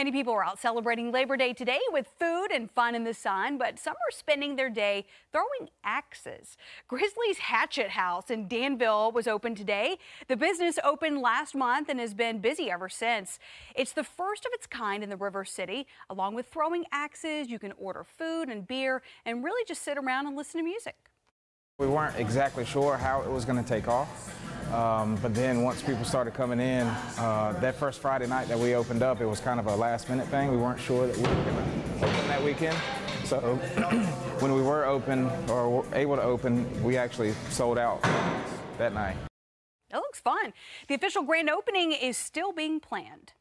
Many people are out celebrating Labor Day today with food and fun in the sun, but some are spending their day throwing axes. Grizzly's Hatchet House in Danville was open today. The business opened last month and has been busy ever since. It's the first of its kind in the River City. Along with throwing axes, you can order food and beer and really just sit around and listen to music. We weren't exactly sure how it was going to take off. Um, but then once people started coming in, uh, that first Friday night that we opened up, it was kind of a last minute thing. We weren't sure that we were going to open that weekend. So when we were open or were able to open, we actually sold out that night. That looks fun. The official grand opening is still being planned.